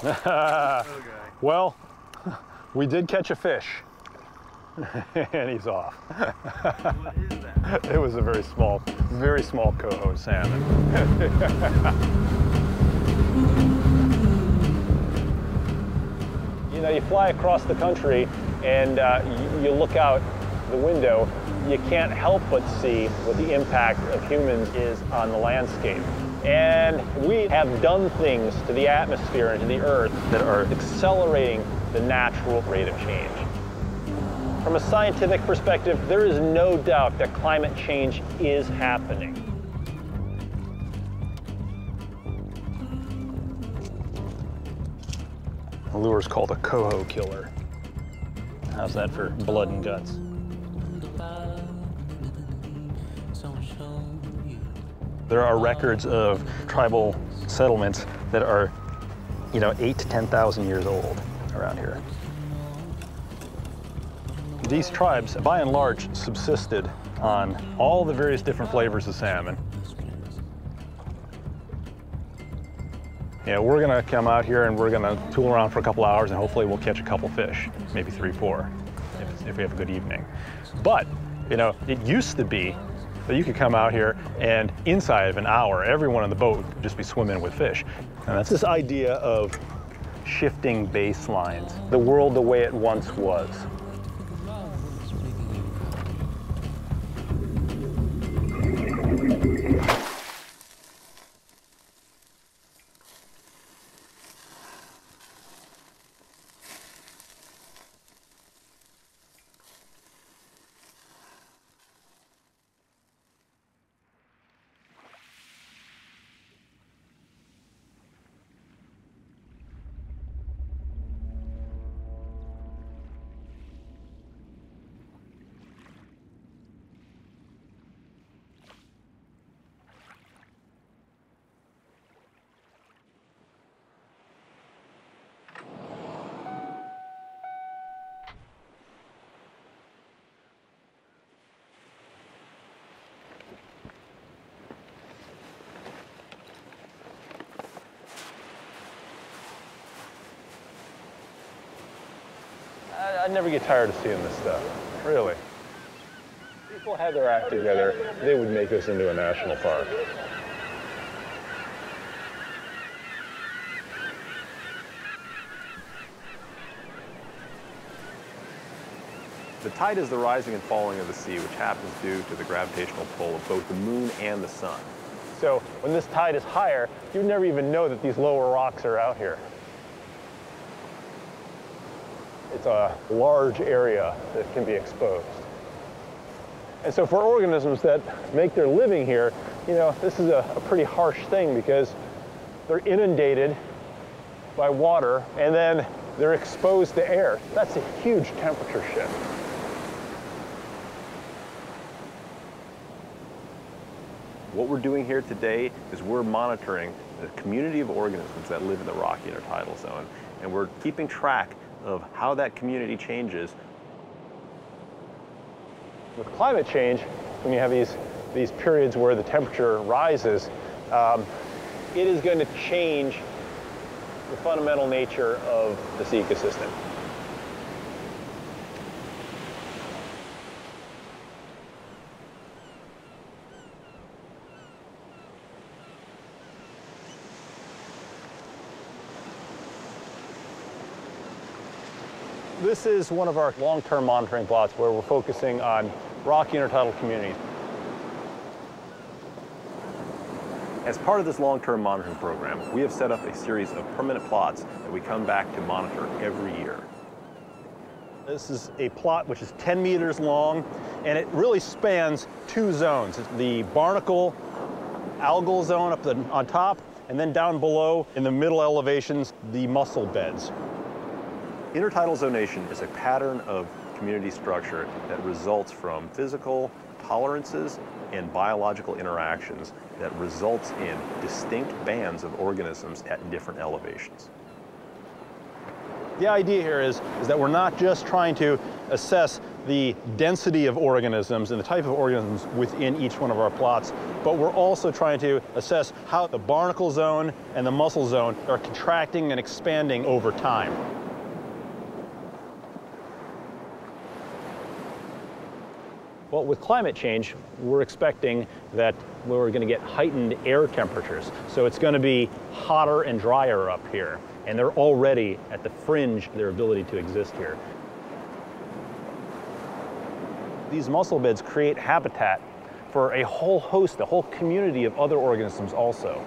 well, we did catch a fish. and he's off. what is that? It was a very small, very small coho salmon. you know, you fly across the country and uh, you, you look out the window, you can't help but see what the impact of humans is on the landscape. And we have done things to the atmosphere and to the earth that are accelerating the natural rate of change. From a scientific perspective, there is no doubt that climate change is happening. The lure is called a coho killer. How's that for blood and guts? There are records of tribal settlements that are, you know, eight to 10,000 years old around here. These tribes, by and large, subsisted on all the various different flavors of salmon. Yeah, we're gonna come out here and we're gonna tool around for a couple hours and hopefully we'll catch a couple fish, maybe three, four, if, if we have a good evening. But, you know, it used to be that you could come out here and inside of an hour, everyone on the boat would just be swimming with fish. And that's this idea of shifting baselines, the world the way it once was. Never get tired of seeing this stuff, really. If people had their act together, they would make this into a national park. The tide is the rising and falling of the sea, which happens due to the gravitational pull of both the moon and the sun. So when this tide is higher, you'd never even know that these lower rocks are out here. It's a large area that can be exposed. And so for organisms that make their living here, you know, this is a, a pretty harsh thing because they're inundated by water and then they're exposed to air. That's a huge temperature shift. What we're doing here today is we're monitoring the community of organisms that live in the rocky intertidal zone, and we're keeping track of how that community changes. With climate change, when you have these, these periods where the temperature rises, um, it is going to change the fundamental nature of this ecosystem. This is one of our long-term monitoring plots where we're focusing on rocky intertidal communities. As part of this long-term monitoring program, we have set up a series of permanent plots that we come back to monitor every year. This is a plot which is 10 meters long, and it really spans two zones. It's the barnacle algal zone up the, on top, and then down below in the middle elevations, the mussel beds. Intertidal zonation is a pattern of community structure that results from physical tolerances and biological interactions that results in distinct bands of organisms at different elevations. The idea here is, is that we're not just trying to assess the density of organisms and the type of organisms within each one of our plots, but we're also trying to assess how the barnacle zone and the mussel zone are contracting and expanding over time. Well, with climate change, we're expecting that we're going to get heightened air temperatures. So it's going to be hotter and drier up here. And they're already at the fringe of their ability to exist here. These mussel beds create habitat for a whole host, a whole community of other organisms also.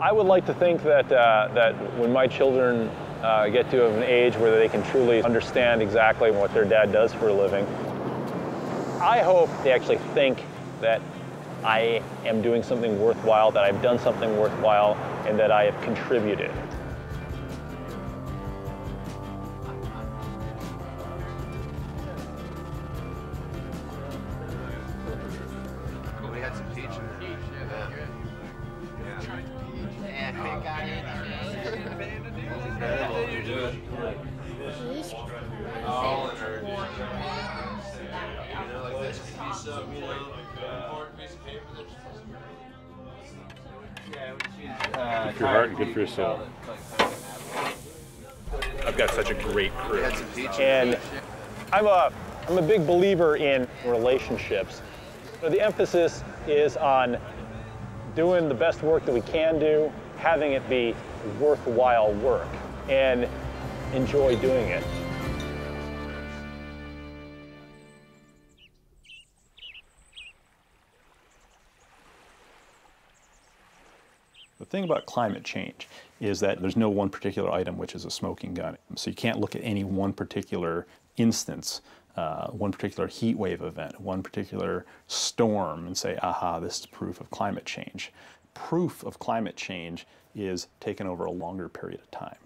I would like to think that, uh, that when my children uh, get to an age where they can truly understand exactly what their dad does for a living. I hope they actually think that I am doing something worthwhile, that I've done something worthwhile, and that I have contributed. Your heart and good for your soul. I've got such a great crew. We had some peach And I'm a, I'm a big believer in relationships. So the emphasis is on doing the best work that we can do, having it be worthwhile work, and enjoy doing it. The thing about climate change is that there's no one particular item which is a smoking gun. So you can't look at any one particular instance, uh, one particular heat wave event, one particular storm and say, aha, this is proof of climate change. Proof of climate change is taken over a longer period of time.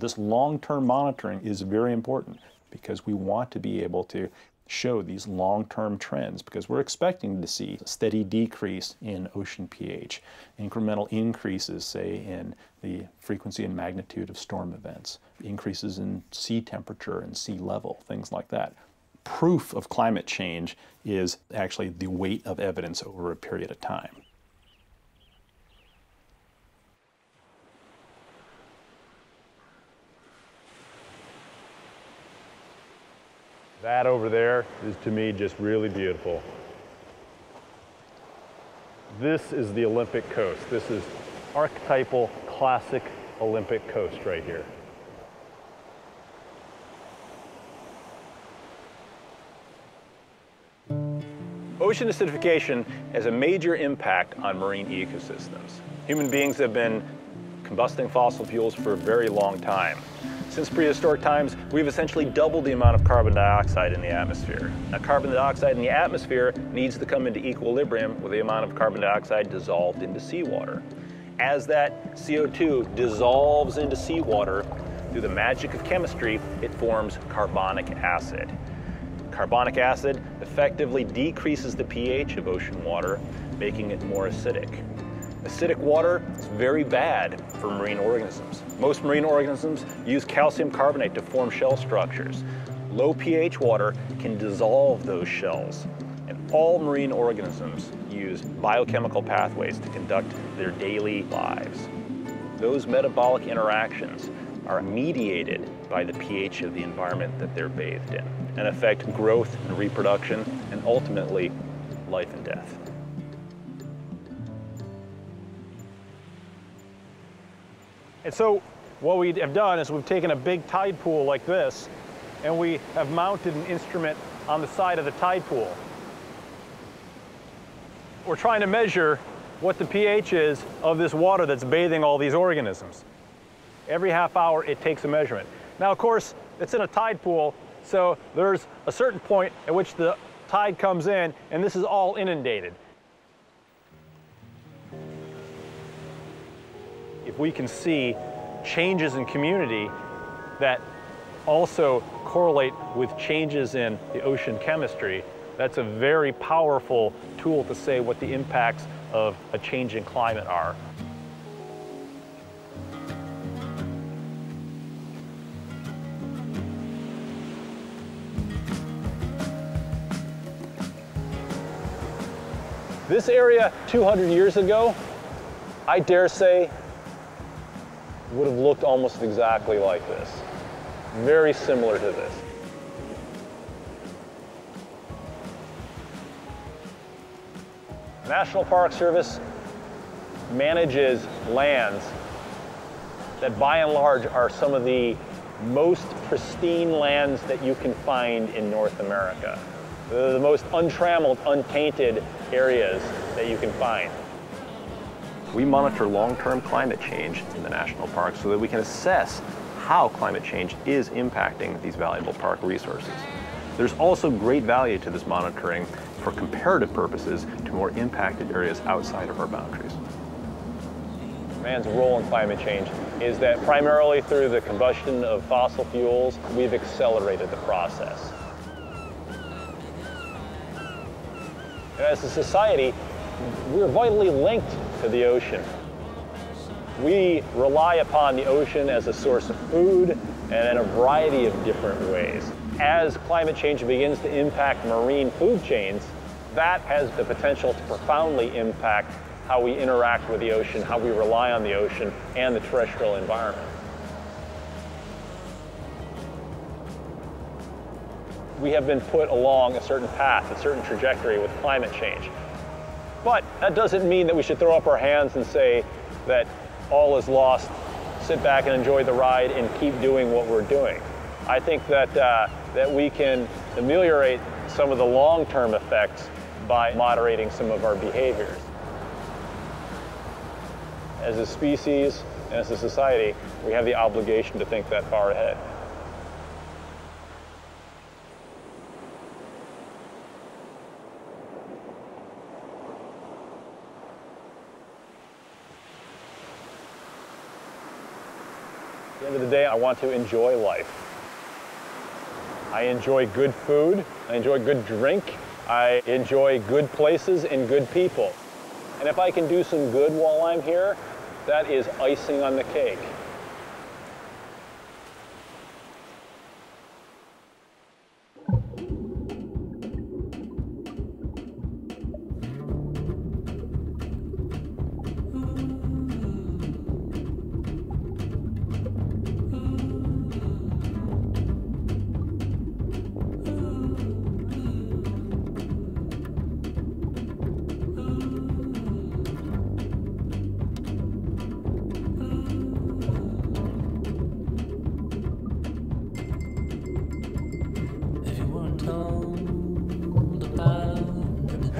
This long-term monitoring is very important because we want to be able to show these long-term trends because we're expecting to see a steady decrease in ocean pH, incremental increases, say, in the frequency and magnitude of storm events, increases in sea temperature and sea level, things like that. Proof of climate change is actually the weight of evidence over a period of time. That over there is to me just really beautiful. This is the Olympic coast. This is archetypal, classic Olympic coast right here. Ocean acidification has a major impact on marine ecosystems. Human beings have been combusting fossil fuels for a very long time. Since prehistoric times, we've essentially doubled the amount of carbon dioxide in the atmosphere. Now, carbon dioxide in the atmosphere needs to come into equilibrium with the amount of carbon dioxide dissolved into seawater. As that CO2 dissolves into seawater, through the magic of chemistry, it forms carbonic acid. Carbonic acid effectively decreases the pH of ocean water, making it more acidic. Acidic water is very bad for marine organisms. Most marine organisms use calcium carbonate to form shell structures. Low pH water can dissolve those shells. And all marine organisms use biochemical pathways to conduct their daily lives. Those metabolic interactions are mediated by the pH of the environment that they're bathed in and affect growth and reproduction and ultimately life and death. And so what we have done is we've taken a big tide pool like this and we have mounted an instrument on the side of the tide pool. We're trying to measure what the pH is of this water that's bathing all these organisms. Every half hour it takes a measurement. Now of course it's in a tide pool so there's a certain point at which the tide comes in and this is all inundated. we can see changes in community that also correlate with changes in the ocean chemistry, that's a very powerful tool to say what the impacts of a changing climate are. This area 200 years ago, I dare say would have looked almost exactly like this. Very similar to this. National Park Service manages lands that by and large are some of the most pristine lands that you can find in North America. They're the most untrammeled, untainted areas that you can find. We monitor long-term climate change in the national parks so that we can assess how climate change is impacting these valuable park resources. There's also great value to this monitoring for comparative purposes to more impacted areas outside of our boundaries. Man's role in climate change is that primarily through the combustion of fossil fuels, we've accelerated the process. And as a society, we're vitally linked to the ocean. We rely upon the ocean as a source of food and in a variety of different ways. As climate change begins to impact marine food chains, that has the potential to profoundly impact how we interact with the ocean, how we rely on the ocean and the terrestrial environment. We have been put along a certain path, a certain trajectory with climate change. But that doesn't mean that we should throw up our hands and say that all is lost, sit back and enjoy the ride and keep doing what we're doing. I think that, uh, that we can ameliorate some of the long-term effects by moderating some of our behaviors. As a species and as a society, we have the obligation to think that far ahead. At the end of the day, I want to enjoy life. I enjoy good food, I enjoy good drink, I enjoy good places and good people. And if I can do some good while I'm here, that is icing on the cake.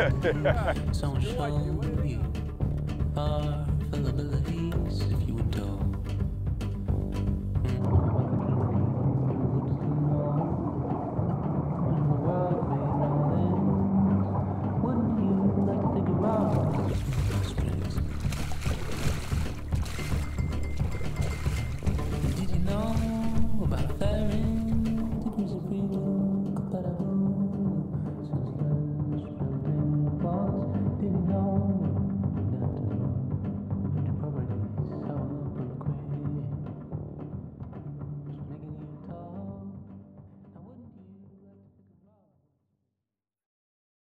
About someone show you our fallibility.